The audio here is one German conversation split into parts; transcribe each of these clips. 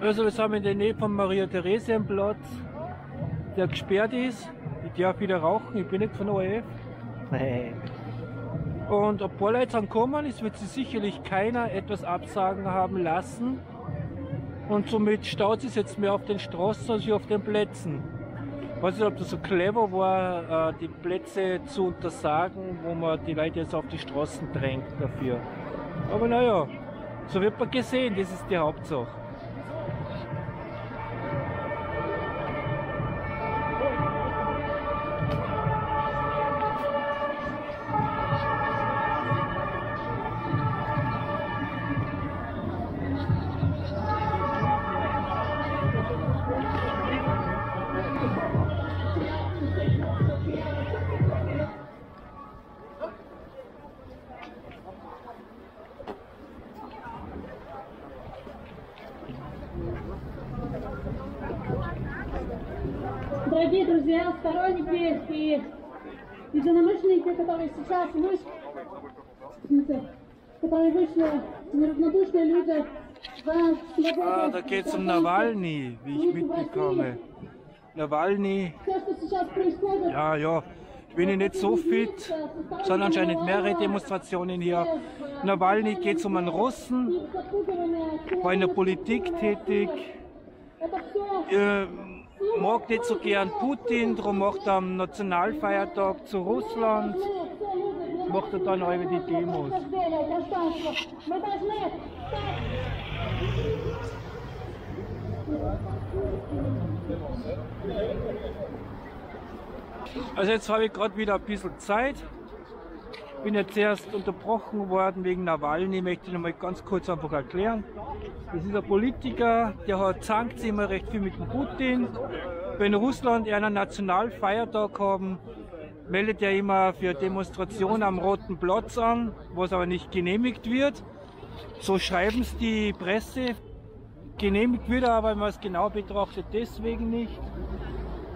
Also wir sind in der Nähe vom Maria-Theresien-Platz, der gesperrt ist. Ich darf wieder rauchen, ich bin nicht von ORF. Nee. Und ein paar Leute sind gekommen, es wird sich sicherlich keiner etwas absagen haben lassen. Und somit staut es jetzt mehr auf den Straßen als auf den Plätzen. Weiß nicht, ob das so clever war, äh, die Plätze zu untersagen, wo man die Leute jetzt auf die Straßen drängt dafür. Aber naja, so wird man gesehen, das ist die Hauptsache. Дорогие друзья, сторонники и единомышленники, которые сейчас вышли, извините, которые вышли, неравнодушные люди за свободу. Ah, da geht es um Nawalny, wie ich mitbekomme. Nawalny, Все, что сейчас происходит, ja, ja, ich bin ja nicht so fit, es sind anscheinend mehrere Demonstrationen hier. Nawalny geht um einen Russen, запугивание, war in der Politik tätig, это все äh, mag nicht so gern Putin, darum macht er am Nationalfeiertag zu Russland, macht er dann auch über die Demos. Also jetzt habe ich gerade wieder ein bisschen Zeit. Bin jetzt erst unterbrochen worden wegen Nawalny, möchte ich noch mal ganz kurz einfach erklären. Das ist ein Politiker, der hat zankt immer recht viel mit dem Putin. Wenn Russland einen Nationalfeiertag haben, meldet er immer für Demonstrationen am Roten Platz an, was aber nicht genehmigt wird. So schreiben es die Presse. Genehmigt wird er aber, wenn man es genau betrachtet, deswegen nicht,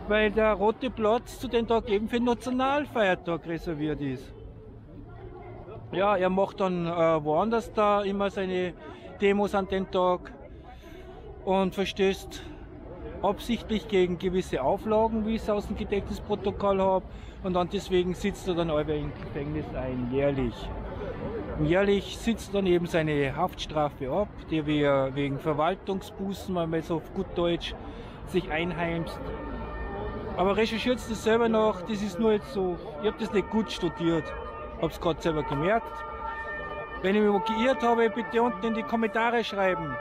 weil der Rote Platz zu den Tag eben für den Nationalfeiertag reserviert ist. Ja, er macht dann äh, woanders da immer seine Demos an den Tag und verstößt absichtlich gegen gewisse Auflagen, wie ich es aus dem Gedächtnisprotokoll habe. Und dann deswegen sitzt er dann aber im Gefängnis ein, jährlich. Jährlich sitzt dann eben seine Haftstrafe ab, die wir wegen Verwaltungsbußen, wenn man so auf gut Deutsch sich einheimst. Aber recherchiert das selber noch, das ist nur jetzt so, ich habe das nicht gut studiert, hab's gerade selber gemerkt. Wenn ich mich geirrt habe, bitte unten in die Kommentare schreiben.